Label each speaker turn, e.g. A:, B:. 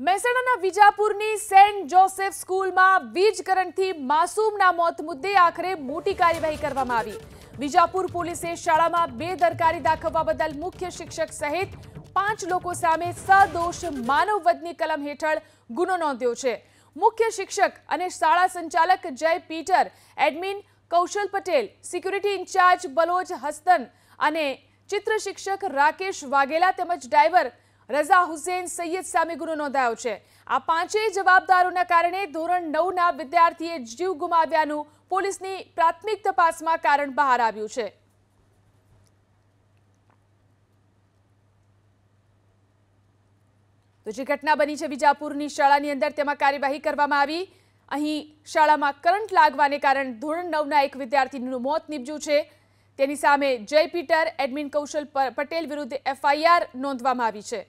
A: મહેસાણાના વિજાપુરની Saint Joseph સ્કૂલમાં વીજ કરંટથી માસૂમના મોત મુદ્દે આખરે મોટી કાર્યવાહી કરવામાં આવી. વિજાપુર પોલીસે શાળામાં બેદરકારી દાખવવા બદલ મુખ્ય શિક્ષક સહિત પાંચ લોકો સામે સદોષ માનવવધની કલમ હેઠળ ગુનો નોંધ્યો છે. મુખ્ય શિક્ષક અને શાળા સંચાલક Jay Peter, admin Kaushal Patel, security incharge Baloch હસ્તન અને ચિત્ર શિક્ષક રાકેશ વાઘેલા તેમજ ડ્રાઈવર રઝા હુસેન સૈયદ સામે ગુનો નોંધાયો છે. આ પાંચેય જવાબદારોના કારણે ધોરણ નવના વિદ્યાર્થીએ જીવ ગુમાવ્યાનું પોલીસની પ્રાથમિક તપાસમાં કારણ બહાર આવ્યું છે. તો જે ઘટના બની છે વિજાપુરની શાળાની અંદર તેમાં કાર્યવાહી કરવામાં આવી. અહીં શાળામાં કરંટ લાગવાને કારણે ધોરણ નવના એક વિદ્યાર્થીનું મોત નીપજ્યું છે. તેની સામે જય પીટર એડમિન કૌશલ પટેલ વિરુદ્ધ એફઆઈઆર નોંધવામાં આવી છે.